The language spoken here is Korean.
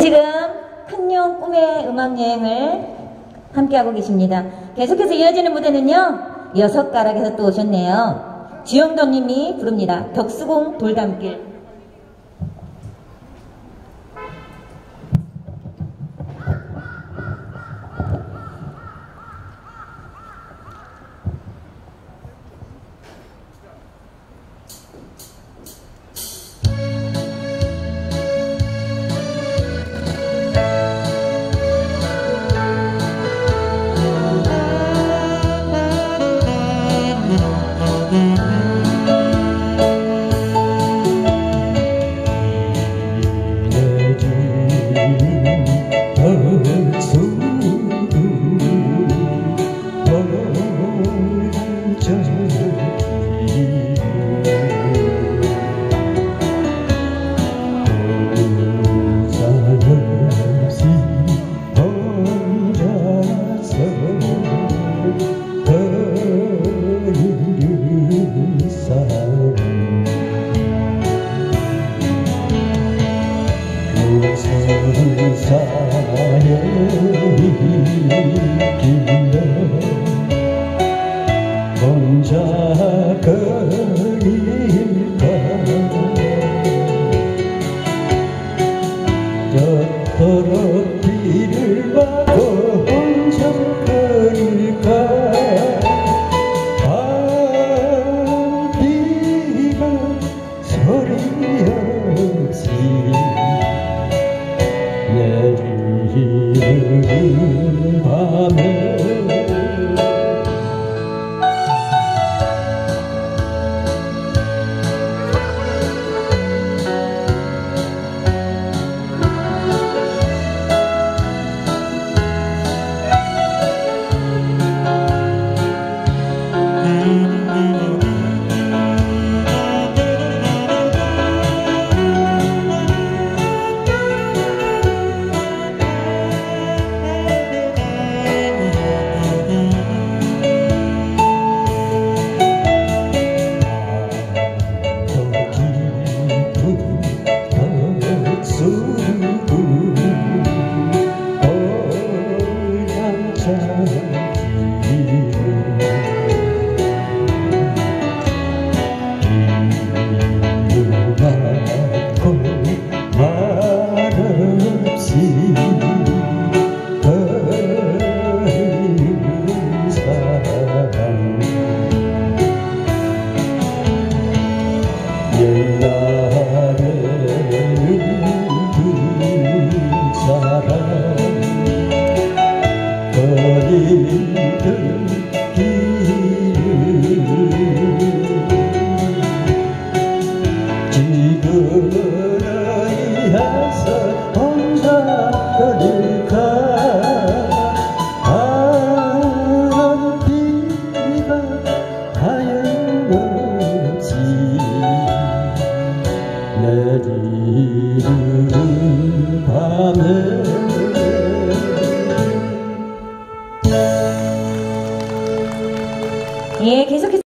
지금 큰용 꿈의 음악 여행을 함께하고 계십니다. 계속해서 이어지는 무대는요, 여섯 가락에서 또 오셨네요. 지영도님이 부릅니다. 덕수궁 돌담길. Ancak 힘든 길을 지금